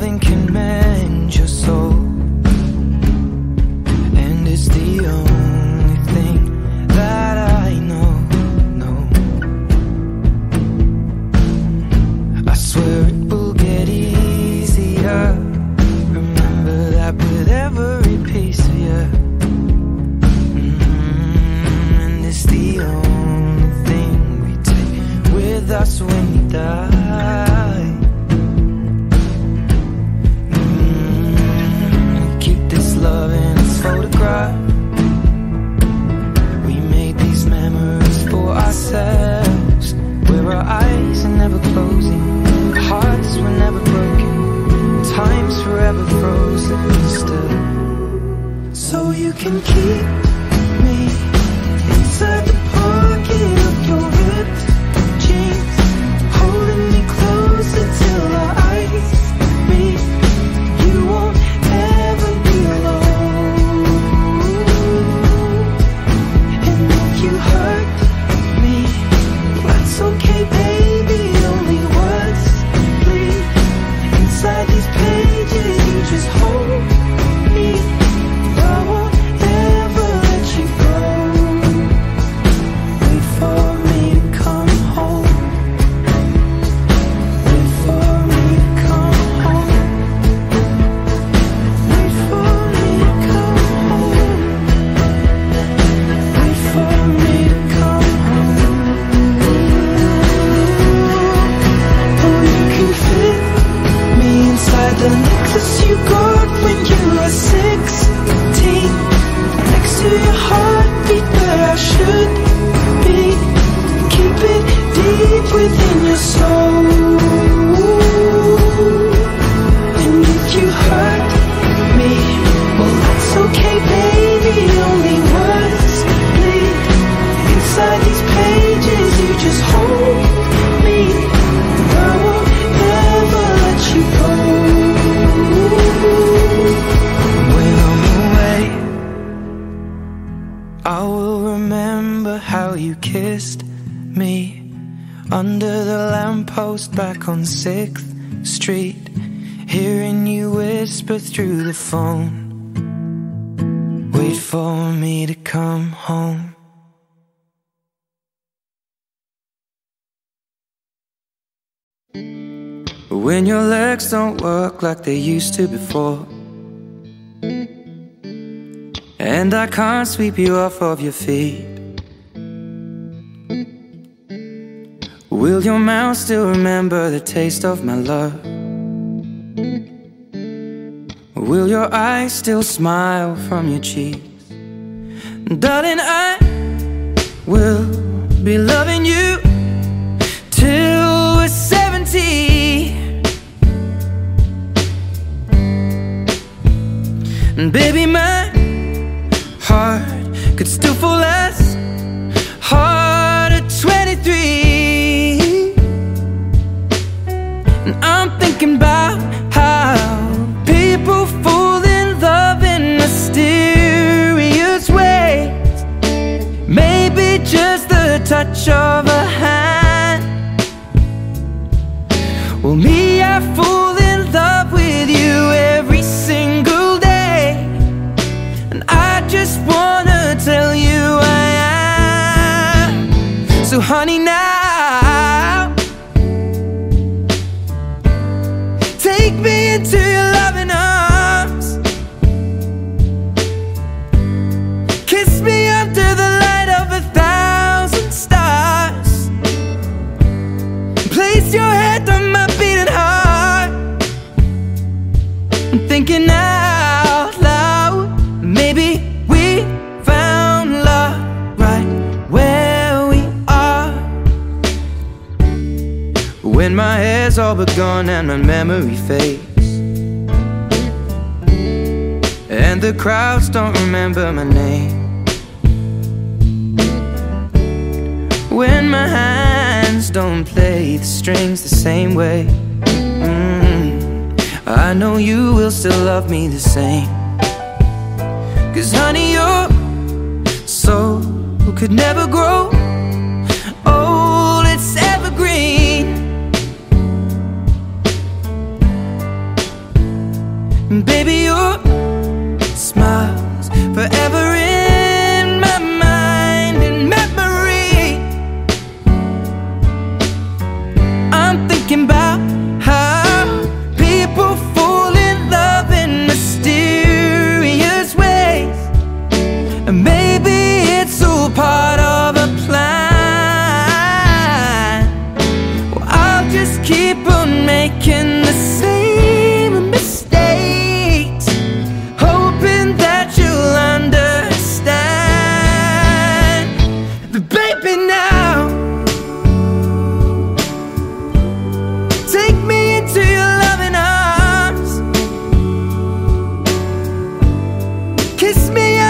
loving can make back on 6th Street Hearing you whisper through the phone. Wait for me to come home. When your legs don't work like they used to before And I can't sweep you off of your feet Will your mouth still remember the taste of my love? Will your eyes still smile from your cheeks? Darling, I will be loving you your head on my beating heart. I'm thinking out loud. Maybe we found love right where we are. When my hair's all but gone and my memory fades. And the crowds don't remember my name. When my hands don't play the strings the same way. Mm -hmm. I know you will still love me the same. Cause honey, your soul could never grow old. It's evergreen. And baby, your smile's forever kiss me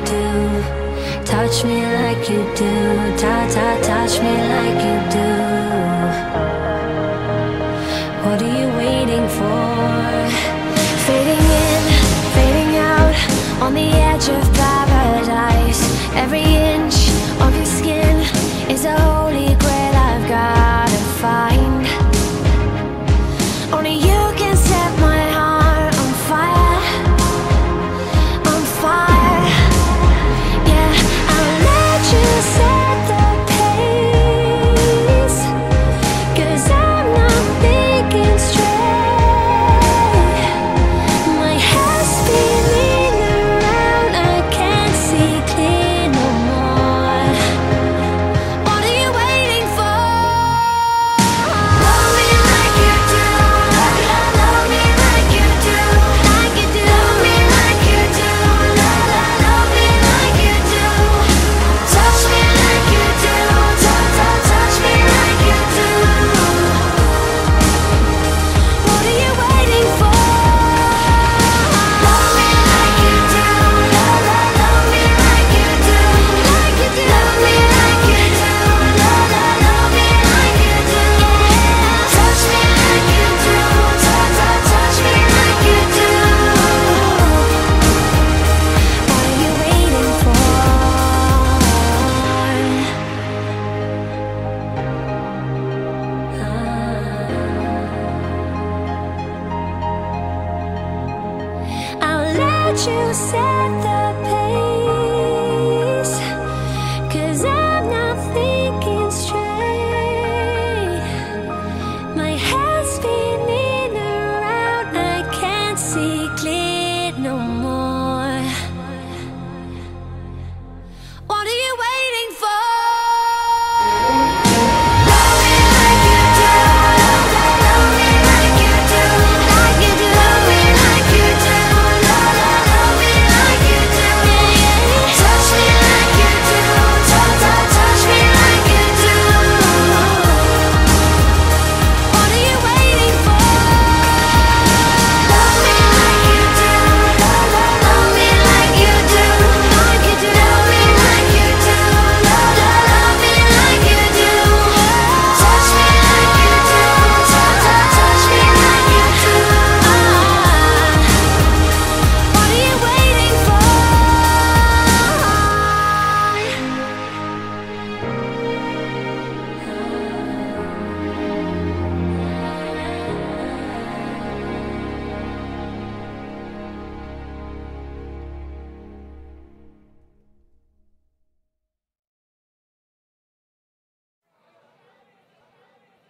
touch me like you do. Ta ta, touch me like you do. What are you waiting for? Fading in, fading out, on the edge of paradise. Every inch.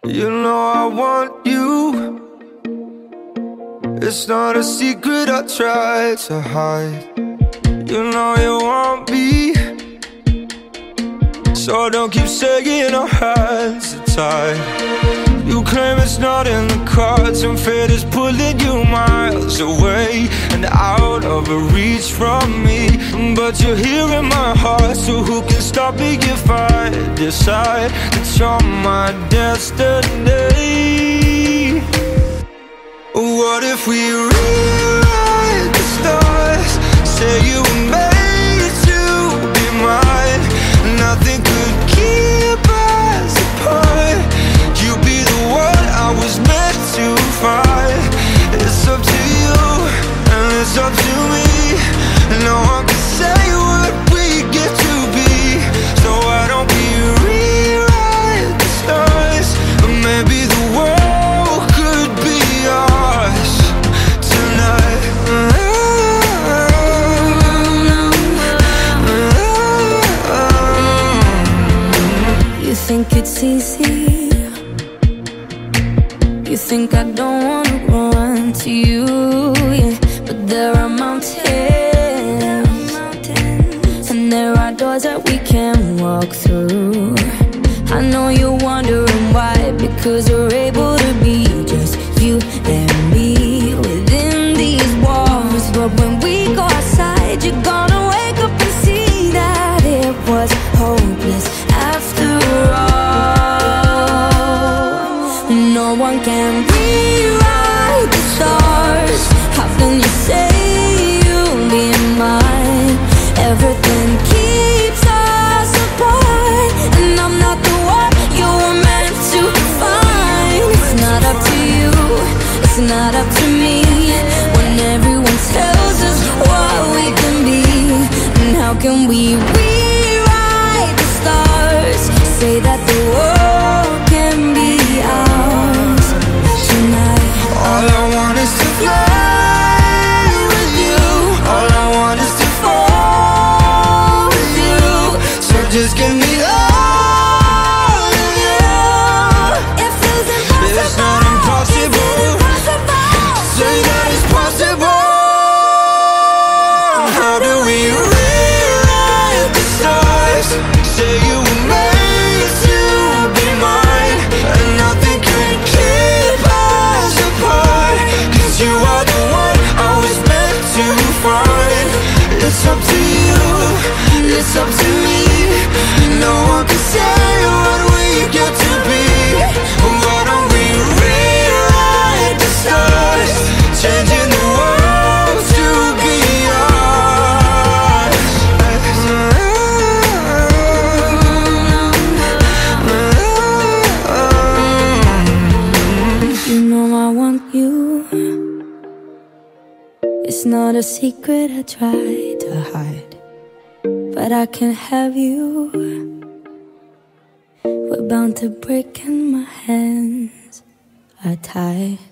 You know I want you. It's not a secret I try to hide. You know you want me. So don't keep saying our hands tied you claim it's not in the cards And fate is pulling you miles away And out of reach from me. But you're here in my heart So who can stop me if I decide That you're my destiny? What if we rewrite the stars? Say you were No one why Because we're able it's up to me. No one can say what we get to be. Why don't we rewrite the stars? Changing the world to be ours. You know I want you. It's not a secret I try to hide But I can't have you. We're bound to break and my hands. Are tied